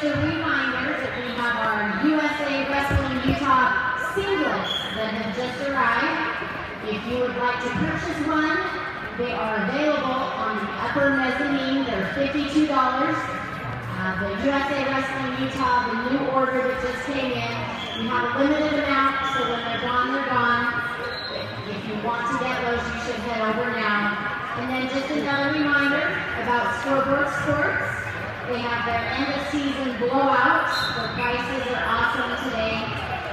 Just a reminder that we have our USA Wrestling Utah singlets that have just arrived. If you would like to purchase one, they are available on the upper mezzanine. They're $52. Uh, the USA Wrestling Utah, the new order that just came in, we have a limited amount, so when they're gone, they're gone. If you want to get those, you should head over now. And then just another reminder about Scoreboard Sports. They have their end of season blowouts. The prices are awesome today.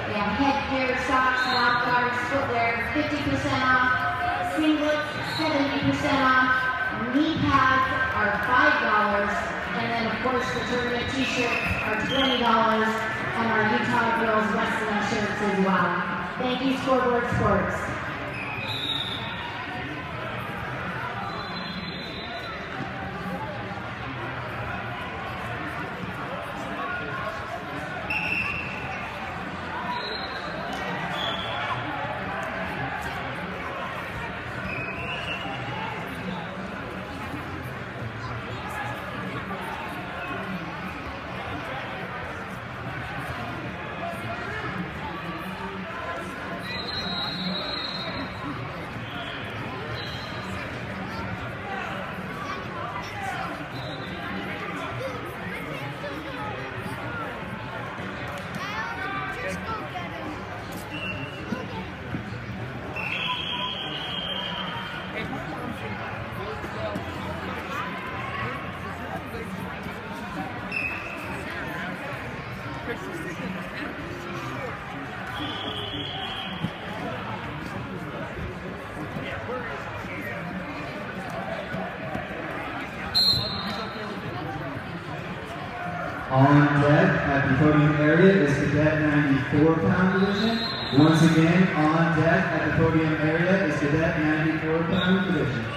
They have headgear, socks, mouth guards, footwear, 50% off. Singlets, 70% off. Knee pads are $5. And then of course the tournament t-shirts are $20 and our Utah Girls Wrestling shirts as well. Thank you, Scoreboard Sports. On deck at the podium area is Cadet 94 pound division. Once again, on deck at the podium area is Cadet 94 pound division.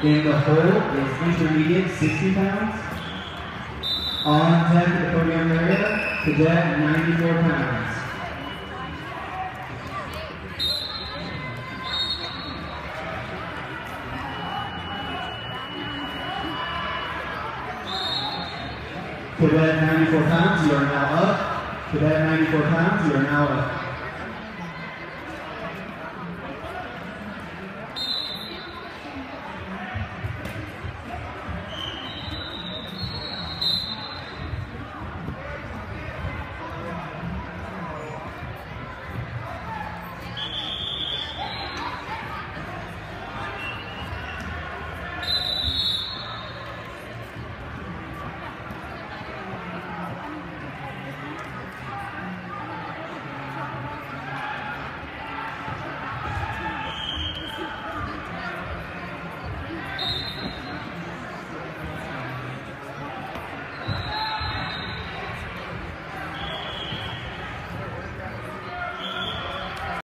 In the hole is intermediate 60 pounds. On deck at the podium area, cadet 94 pounds. Cadet 94 pounds, you are now up. Cadet 94 pounds, you are now up.